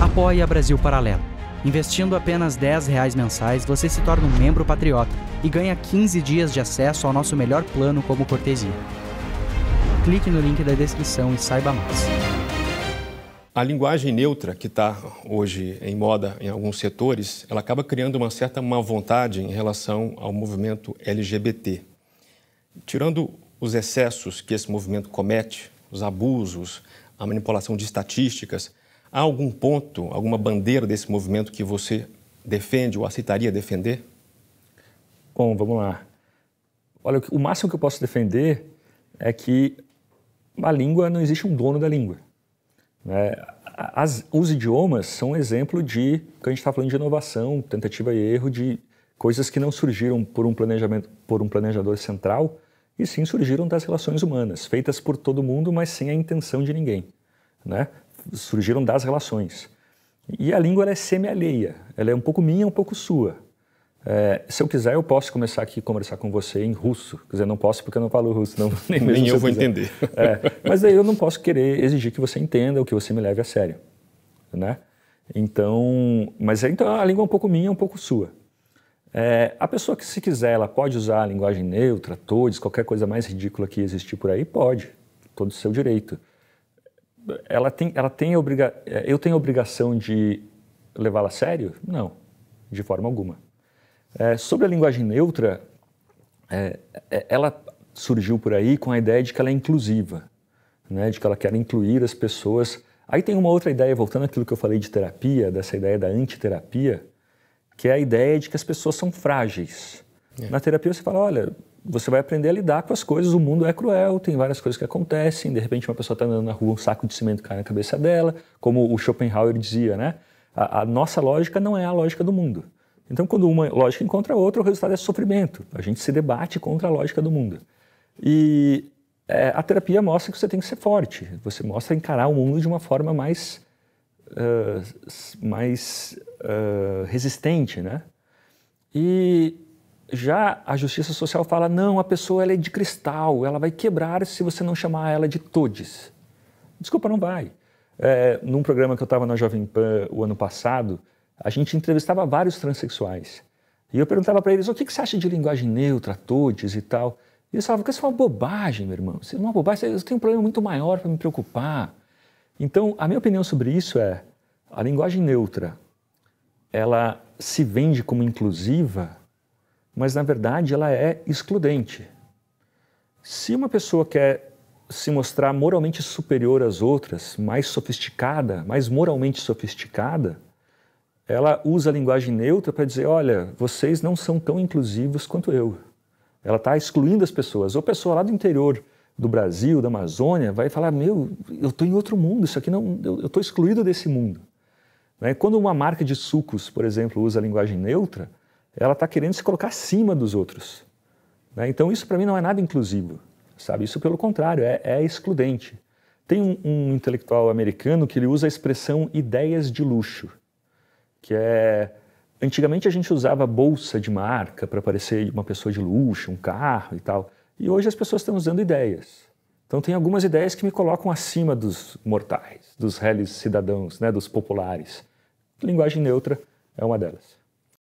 Apoie a Brasil Paralelo. Investindo apenas 10 reais mensais, você se torna um membro patriota e ganha 15 dias de acesso ao nosso melhor plano como cortesia. Clique no link da descrição e saiba mais. A linguagem neutra, que está hoje em moda em alguns setores, ela acaba criando uma certa má vontade em relação ao movimento LGBT. Tirando os excessos que esse movimento comete, os abusos, a manipulação de estatísticas, há algum ponto, alguma bandeira desse movimento que você defende ou aceitaria defender? Bom, vamos lá. Olha, o máximo que eu posso defender é que a língua não existe um dono da língua. Né? As, os idiomas são um exemplo de que a gente está falando de inovação, tentativa e erro, de coisas que não surgiram por um planejamento, por um planejador central, e sim surgiram das relações humanas, feitas por todo mundo, mas sem a intenção de ninguém, né? Surgiram das relações. E a língua é semi-alheia, ela é um pouco minha, um pouco sua. É, se eu quiser, eu posso começar aqui a conversar com você em russo. Quer dizer, não posso porque eu não falo russo. Não, nem, nem eu, eu vou entender. É, mas aí eu não posso querer exigir que você entenda ou que você me leve a sério. Né? Então, mas então a língua é um pouco minha, um pouco sua. É, a pessoa que, se quiser, ela pode usar a linguagem neutra, todes, qualquer coisa mais ridícula que existir por aí, pode. Todo o seu direito. Ela tem, ela tem obriga eu tenho a obrigação de levá-la a sério? Não, de forma alguma. É, sobre a linguagem neutra, é, é, ela surgiu por aí com a ideia de que ela é inclusiva, né, de que ela quer incluir as pessoas. Aí tem uma outra ideia, voltando àquilo que eu falei de terapia, dessa ideia da antiterapia, que é a ideia de que as pessoas são frágeis. É. Na terapia você fala, olha, você vai aprender a lidar com as coisas, o mundo é cruel, tem várias coisas que acontecem, de repente uma pessoa está andando na rua, um saco de cimento cai na cabeça dela, como o Schopenhauer dizia, né? A, a nossa lógica não é a lógica do mundo. Então, quando uma lógica encontra outra, o resultado é sofrimento. A gente se debate contra a lógica do mundo. E é, a terapia mostra que você tem que ser forte. Você mostra encarar o mundo de uma forma mais, uh, mais uh, resistente, né? E já a justiça social fala, não, a pessoa ela é de cristal, ela vai quebrar se você não chamar ela de todes. Desculpa, não vai. É, num programa que eu estava na Jovem Pan o ano passado, a gente entrevistava vários transexuais. E eu perguntava para eles, o que, que você acha de linguagem neutra, todes e tal? E eles falavam, isso é uma bobagem, meu irmão. Isso é uma bobagem, eu tenho um problema muito maior para me preocupar. Então, a minha opinião sobre isso é, a linguagem neutra, ela se vende como inclusiva, mas na verdade ela é excludente. Se uma pessoa quer se mostrar moralmente superior às outras, mais sofisticada, mais moralmente sofisticada, ela usa a linguagem neutra para dizer: olha, vocês não são tão inclusivos quanto eu. Ela está excluindo as pessoas. Ou pessoa lá do interior do Brasil, da Amazônia, vai falar: meu, eu estou em outro mundo, isso aqui não, eu estou excluído desse mundo. Né? Quando uma marca de sucos, por exemplo, usa a linguagem neutra, ela está querendo se colocar acima dos outros. Né? Então isso para mim não é nada inclusivo, sabe? Isso pelo contrário é, é excludente. Tem um, um intelectual americano que ele usa a expressão ideias de luxo que é antigamente a gente usava bolsa de marca para parecer uma pessoa de luxo, um carro e tal, e hoje as pessoas estão usando ideias. Então tem algumas ideias que me colocam acima dos mortais, dos réis cidadãos, né, dos populares. Linguagem neutra é uma delas.